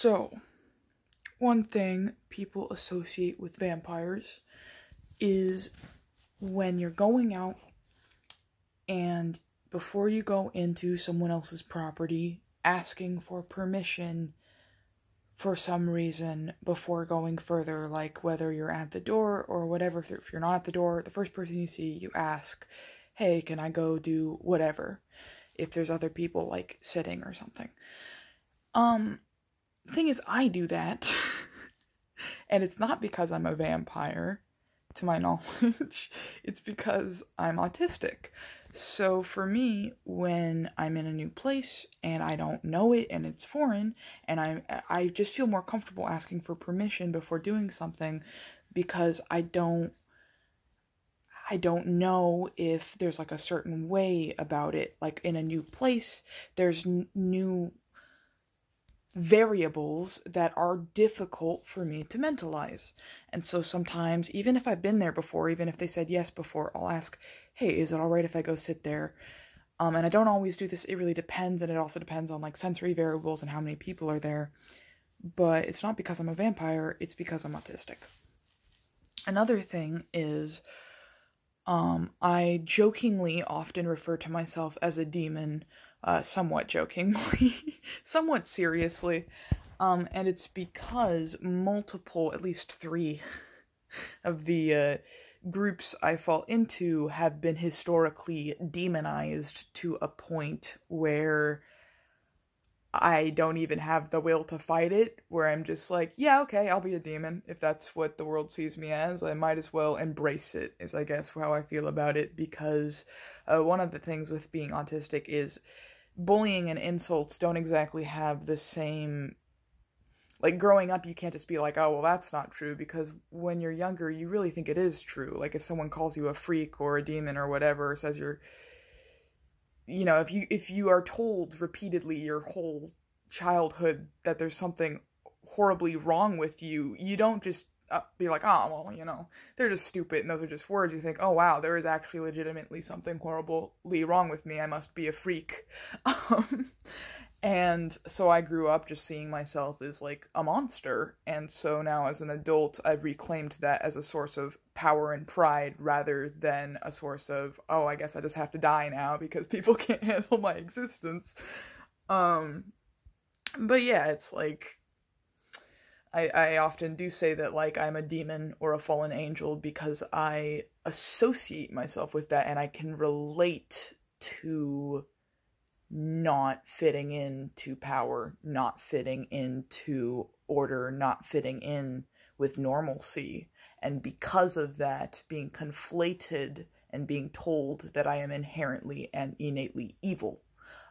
So, one thing people associate with vampires is when you're going out and before you go into someone else's property, asking for permission for some reason before going further, like whether you're at the door or whatever. If you're not at the door, the first person you see, you ask, hey, can I go do whatever? If there's other people like sitting or something. Um, thing is, I do that. and it's not because I'm a vampire, to my knowledge. it's because I'm autistic. So for me, when I'm in a new place and I don't know it and it's foreign, and I I just feel more comfortable asking for permission before doing something because I don't I don't know if there's like a certain way about it. Like in a new place, there's n- new variables that are difficult for me to mentalize. And so sometimes, even if I've been there before, even if they said yes before, I'll ask, hey, is it all right if I go sit there? Um, and I don't always do this. It really depends, and it also depends on like sensory variables and how many people are there. But it's not because I'm a vampire, it's because I'm autistic. Another thing is, um, I jokingly often refer to myself as a demon uh, somewhat jokingly, somewhat seriously. Um, and it's because multiple, at least three, of the uh, groups I fall into have been historically demonized to a point where I don't even have the will to fight it, where I'm just like, yeah, okay, I'll be a demon. If that's what the world sees me as, I might as well embrace it, is I guess how I feel about it, because uh, one of the things with being autistic is bullying and insults don't exactly have the same like growing up you can't just be like oh well that's not true because when you're younger you really think it is true like if someone calls you a freak or a demon or whatever says you're you know if you if you are told repeatedly your whole childhood that there's something horribly wrong with you you don't just uh, be like, oh, well, you know, they're just stupid and those are just words. You think, oh, wow, there is actually legitimately something horribly wrong with me. I must be a freak. Um, and so I grew up just seeing myself as like a monster. And so now as an adult, I've reclaimed that as a source of power and pride rather than a source of, oh, I guess I just have to die now because people can't handle my existence. Um, but yeah, it's like I, I often do say that like I'm a demon or a fallen angel because I associate myself with that and I can relate to not fitting into power, not fitting into order, not fitting in with normalcy. And because of that, being conflated and being told that I am inherently and innately evil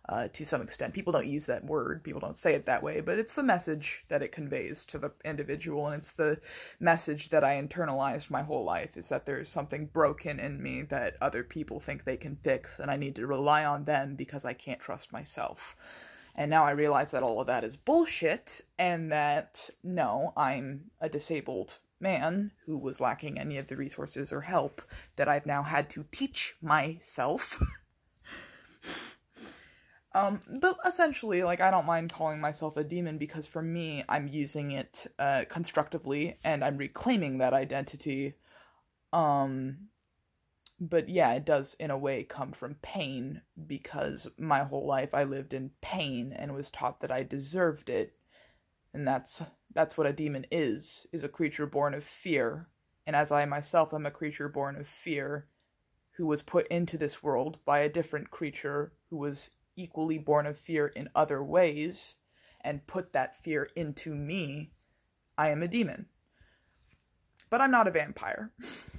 uh, to some extent. People don't use that word, people don't say it that way, but it's the message that it conveys to the individual, and it's the message that I internalized my whole life is that there's something broken in me that other people think they can fix, and I need to rely on them because I can't trust myself. And now I realize that all of that is bullshit, and that no, I'm a disabled man who was lacking any of the resources or help that I've now had to teach myself. Um, but essentially, like, I don't mind calling myself a demon because for me, I'm using it uh, constructively and I'm reclaiming that identity. Um, but yeah, it does in a way come from pain because my whole life I lived in pain and was taught that I deserved it. And that's that's what a demon is, is a creature born of fear. And as I myself am a creature born of fear, who was put into this world by a different creature who was equally born of fear in other ways and put that fear into me, I am a demon. But I'm not a vampire.